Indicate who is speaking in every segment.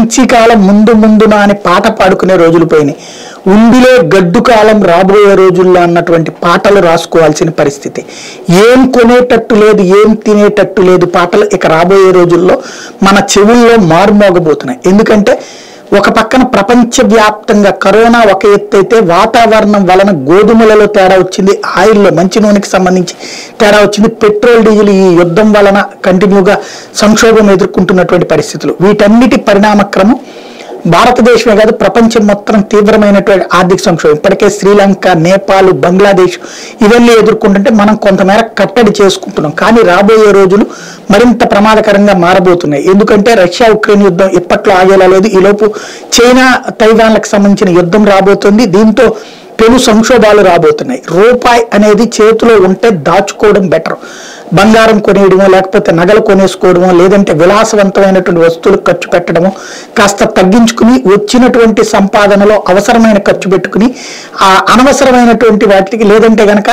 Speaker 1: మంచి కాలం ముందు ముందున అని పాట పాడుకునే రోజులు పోయినాయి. ఉండిలే గడ్డు కాలం రాబోయే రోజుల్లో అన్నటువంటి పాటలు రాసుకోవాల్సిన పరిస్థితి. ఏం కొనేటట్టు లేదు ఏం తినేటట్టు లేదు పాటలు ఇక రాబోయే రోజుల్లో మన చెవుల్లో మారుమోగబోతున్నాయి. ఎందుకంటే ఒక పక్కన ప్రపంచవ్యాప్తంగా కరోనా ఒక ఎత్తు అయితే వాతావరణం వలన గోధుమలలో తేడా వచ్చింది. ఆయిల్లో మంచి నూనెకి సంబంధించి తేడా వచ్చింది. పెట్రోల్ డీజిల్ ఈ యుద్ధం వలన కంటిన్యూగా సంక్షోభం ఎదుర్కొంటున్నటువంటి పరిస్థితులు. వీటన్నిటి పరిణామక్రమం భారతదేశమే కాదు ప్రపంచం మొత్తం తీవ్రమైనటువంటి ఆర్థిక సంక్షోభం. ఇప్పటికే శ్రీలంక నేపాల్ బంగ్లాదేశ్ ఇవన్నీ ఎదుర్కొంటుంటే మనం కొంతమేర కట్టడి చేసుకుంటున్నాం. కానీ రాబోయే రోజులు మరింత ప్రమాదకరంగా మారబోతున్నాయి. ఎందుకంటే రష్యా ఉక్రెయిన్ యుద్ధం ఇప్పట్లో ఆగేలా లేదు. ఈలోపు చైనా తైవాన్లకు సంబంధించిన యుద్ధం రాబోతుంది. దీంతో పెను సంక్షోభాలు రాబోతున్నాయి. రూపాయి అనేది చేతిలో ఉంటే దాచుకోవడం బెటర్ బంగారం కొనేయడమో లేకపోతే నగలు కొనేసుకోవడమో లేదంటే విలాసవంతమైనటువంటి వస్తువులు ఖర్చు పెట్టడమో కాస్త తగ్గించుకుని వచ్చినటువంటి సంపాదనలో అవసరమైన ఖర్చు పెట్టుకుని ఆ అనవసరమైనటువంటి వాటికి లేదంటే కనుక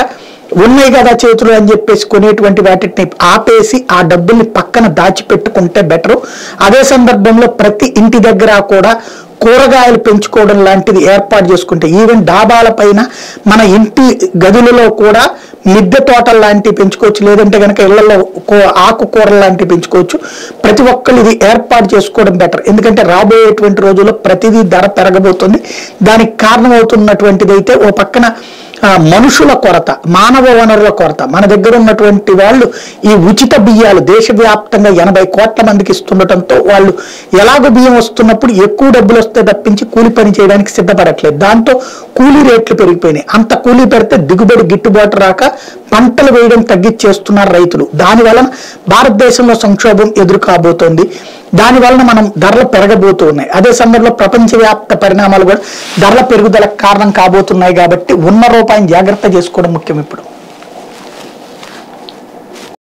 Speaker 1: ఉన్నాయి కదా చేతులు అని చెప్పేసి కొనేటువంటి వాటిని ఆపేసి ఆ డబ్బుల్ని పక్కన దాచిపెట్టుకుంటే బెటరు. అదే సందర్భంలో ప్రతి ఇంటి దగ్గర కూడా కూరగాయలు పెంచుకోవడం లాంటిది ఏర్పాటు చేసుకుంటే ఈవెన్ డాబాల పైన మన ఇంటి గదులలో కూడా మిద్దె తోటలు లాంటివి పెంచుకోవచ్చు లేదంటే కనుక ఇళ్ళలో కూ- ఆకుకూరలు లాంటివి పెంచుకోవచ్చు. ప్రతి ఒక్కరు ఇది ఏర్పాటు చేసుకోవడం బెటర్. ఎందుకంటే రాబోయేటువంటి రోజుల్లో ప్రతిదీ ధర పెరగబోతుంది. దానికి కారణమవుతున్నటువంటిది అయితే ఓ పక్కన మనుషుల కొరత మానవ వనరుల కొరత. మన దగ్గర ఉన్నటువంటి వాళ్ళు ఈ ఉచిత బియ్యాలు దేశవ్యాప్తంగా ఎనభై కోట్ల మందికి ఇస్తుండటంతో వాళ్ళు ఎలాగో బియ్యం వస్తున్నప్పుడు ఎక్కువ డబ్బులు వస్తే తప్పించి కూలి పని చేయడానికి సిద్ధపడట్లేదు. దాంతో కూలీ రేట్లు పెరిగిపోయినాయి. అంత కూలీ పెడితే దిగుబడి గిట్టుబాటు రాక పంటలు వేయడం తగ్గించేస్తున్నారు రైతులు. దాని వలన భారతదేశంలో సంక్షోభం ఎదురు కాబోతోంది దాని వలన మనం ధరలు పెరగబోతున్నాయి. అదే సందర్భంలో ప్రపంచవ్యాప్త పరిణామాలు కూడా ధరల పెరుగుదలకు కారణం కాబోతున్నాయి కాబట్టి ఉన్న రూపాయిని జాగ్రత్త చేసుకోవడం ముఖ్యం ఇప్పుడు.